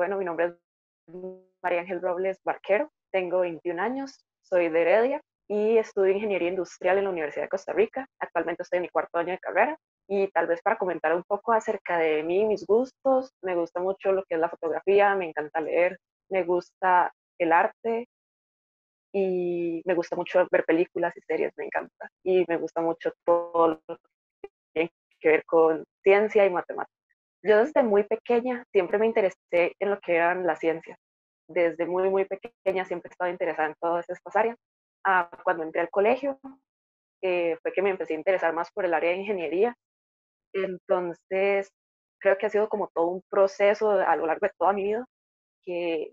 bueno, mi nombre es María Ángel Robles Barquero, tengo 21 años, soy de Heredia y estudio Ingeniería Industrial en la Universidad de Costa Rica. Actualmente estoy en mi cuarto año de carrera y tal vez para comentar un poco acerca de mí mis gustos, me gusta mucho lo que es la fotografía, me encanta leer, me gusta el arte y me gusta mucho ver películas y series, me encanta. Y me gusta mucho todo lo que tiene que ver con ciencia y matemáticas. Yo desde muy pequeña siempre me interesé en lo que eran las ciencias. Desde muy, muy pequeña siempre he estado interesada en todas estas áreas. Ah, cuando entré al colegio eh, fue que me empecé a interesar más por el área de ingeniería. Entonces, creo que ha sido como todo un proceso a lo largo de toda mi vida que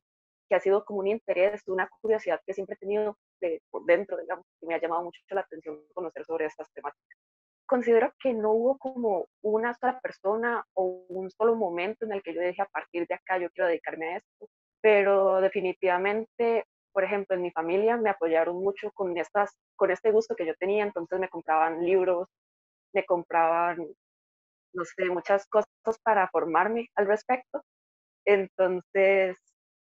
que ha sido como un interés, una curiosidad que siempre he tenido de, por dentro, digamos, que me ha llamado mucho la atención conocer sobre estas temáticas. Considero que no hubo como una sola persona o un solo momento en el que yo dije a partir de acá yo quiero dedicarme a esto, pero definitivamente, por ejemplo, en mi familia me apoyaron mucho con, estas, con este gusto que yo tenía, entonces me compraban libros, me compraban, no sé, muchas cosas para formarme al respecto. Entonces,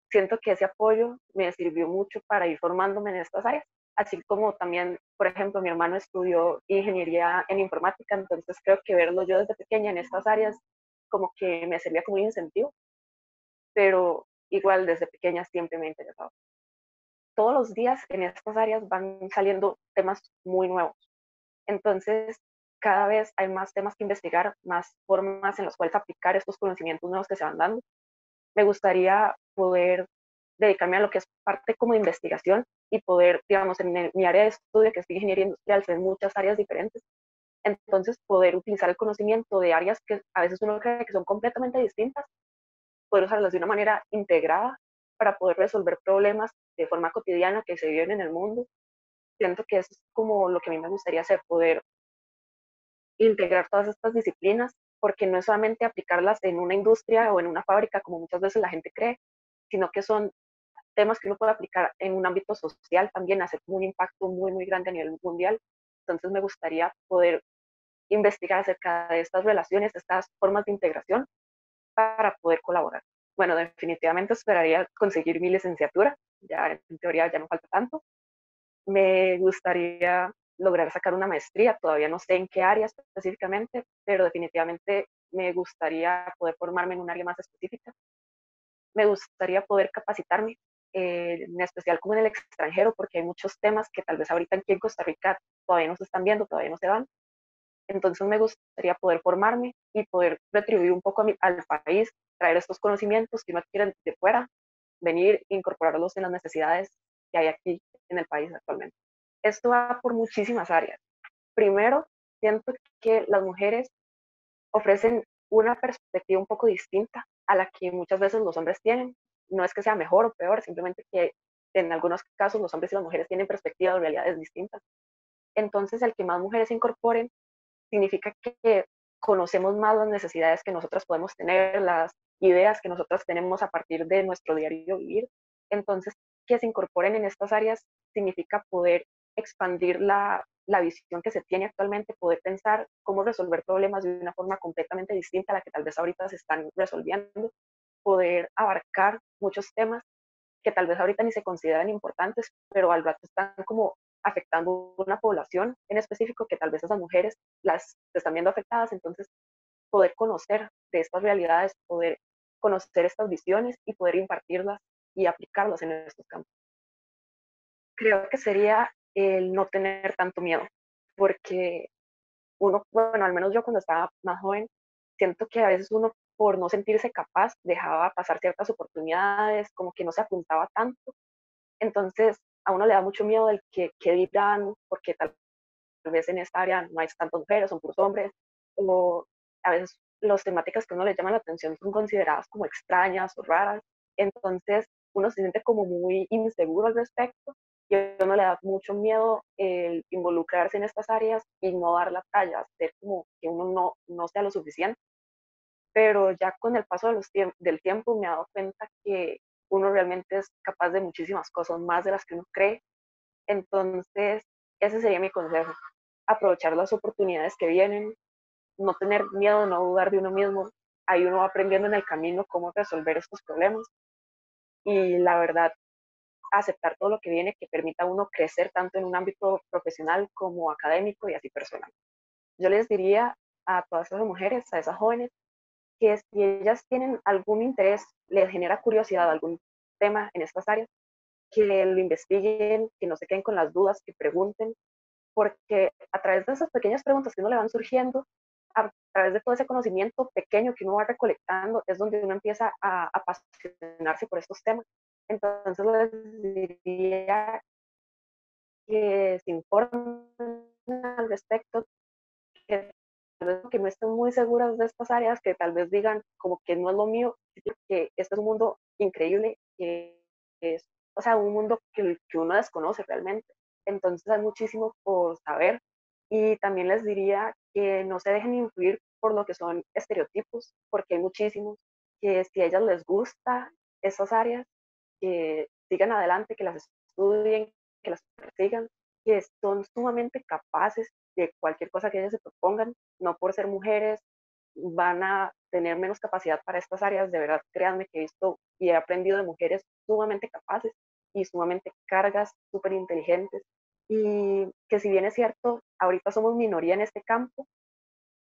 siento que ese apoyo me sirvió mucho para ir formándome en estas áreas, así como también, por ejemplo, mi hermano estudió ingeniería en informática, entonces creo que verlo yo desde pequeña en estas áreas como que me servía como un incentivo, pero igual desde pequeña siempre me ha interesado. Todos los días en estas áreas van saliendo temas muy nuevos, entonces cada vez hay más temas que investigar, más formas en las cuales aplicar estos conocimientos nuevos que se van dando me gustaría poder dedicarme a lo que es parte como de investigación y poder, digamos, en mi área de estudio, que es ingeniería industrial, en muchas áreas diferentes, entonces poder utilizar el conocimiento de áreas que a veces uno cree que son completamente distintas, poder usarlas de una manera integrada para poder resolver problemas de forma cotidiana que se viven en el mundo. Siento que eso es como lo que a mí me gustaría hacer, poder integrar todas estas disciplinas porque no es solamente aplicarlas en una industria o en una fábrica, como muchas veces la gente cree, sino que son temas que uno puede aplicar en un ámbito social también, hacer un impacto muy, muy grande a nivel mundial. Entonces me gustaría poder investigar acerca de estas relaciones, estas formas de integración para poder colaborar. Bueno, definitivamente esperaría conseguir mi licenciatura, ya en teoría ya no falta tanto. Me gustaría lograr sacar una maestría, todavía no sé en qué área específicamente, pero definitivamente me gustaría poder formarme en un área más específica. Me gustaría poder capacitarme, eh, en especial como en el extranjero, porque hay muchos temas que tal vez ahorita aquí en Costa Rica todavía no se están viendo, todavía no se van. Entonces me gustaría poder formarme y poder retribuir un poco al país, traer estos conocimientos que no adquieren de fuera, venir, incorporarlos en las necesidades que hay aquí en el país actualmente. Esto va por muchísimas áreas. Primero, siento que las mujeres ofrecen una perspectiva un poco distinta a la que muchas veces los hombres tienen. No es que sea mejor o peor, simplemente que en algunos casos los hombres y las mujeres tienen perspectivas o realidades distintas. Entonces, el que más mujeres incorporen significa que conocemos más las necesidades que nosotras podemos tener, las ideas que nosotras tenemos a partir de nuestro diario vivir. Entonces, que se incorporen en estas áreas significa poder expandir la, visión que se tiene actualmente, poder pensar cómo resolver problemas de una forma completamente distinta a la que tal vez ahorita se están resolviendo, poder abarcar muchos temas que tal vez ahorita ni se consideran importantes, pero al rato están como afectando una población en específico que tal vez esas mujeres las están viendo afectadas, entonces poder conocer de estas realidades, poder conocer estas visiones y poder impartirlas y aplicarlas en estos campos. Creo que sería el no tener tanto miedo, porque uno, bueno, al menos yo cuando estaba más joven, siento que a veces uno por no sentirse capaz dejaba pasar ciertas oportunidades, como que no se apuntaba tanto. Entonces, a uno le da mucho miedo del que, que dirán, porque tal vez en esta área no hay tantas mujeres, son puros hombres, o a veces las temáticas que uno le llaman la atención son consideradas como extrañas o raras. Entonces, uno se siente como muy inseguro al respecto y a uno le da mucho miedo el involucrarse en estas áreas y no dar la talla, ser como que uno no, no sea lo suficiente. Pero ya con el paso de los del tiempo me he dado cuenta que uno realmente es capaz de muchísimas cosas, más de las que uno cree. Entonces, ese sería mi consejo, aprovechar las oportunidades que vienen, no tener miedo, no dudar de uno mismo, ahí uno va aprendiendo en el camino cómo resolver estos problemas. Y la verdad, aceptar todo lo que viene que permita a uno crecer tanto en un ámbito profesional como académico y así personal. Yo les diría a todas esas mujeres, a esas jóvenes, que si ellas tienen algún interés, les genera curiosidad algún tema en estas áreas, que lo investiguen, que no se queden con las dudas, que pregunten, porque a través de esas pequeñas preguntas que no le van surgiendo, a través de todo ese conocimiento pequeño que uno va recolectando, es donde uno empieza a apasionarse por estos temas. Entonces les diría que se informen al respecto, que no estén muy seguras de estas áreas, que tal vez digan como que no es lo mío, que este es un mundo increíble, que es, o sea, un mundo que, uno desconoce realmente. Entonces hay muchísimo por saber y también les diría que no se dejen influir por lo que son estereotipos, porque hay muchísimos, que si a ellas les gusta esas áreas, que sigan adelante, que las estudien, que las persigan, que son sumamente capaces de cualquier cosa que ellas se propongan, no por ser mujeres van a tener menos capacidad para estas áreas, de verdad, créanme que he visto y he aprendido de mujeres sumamente capaces y sumamente cargas, súper inteligentes, y que si bien es cierto, ahorita somos minoría en este campo,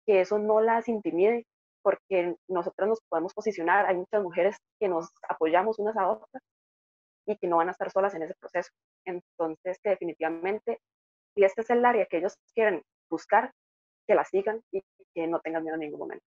que eso no las intimide, porque nosotras nos podemos posicionar, hay muchas mujeres que nos apoyamos unas a otras y que no van a estar solas en ese proceso. Entonces, que definitivamente, si este es el área que ellos quieren buscar, que la sigan y que no tengan miedo en ningún momento.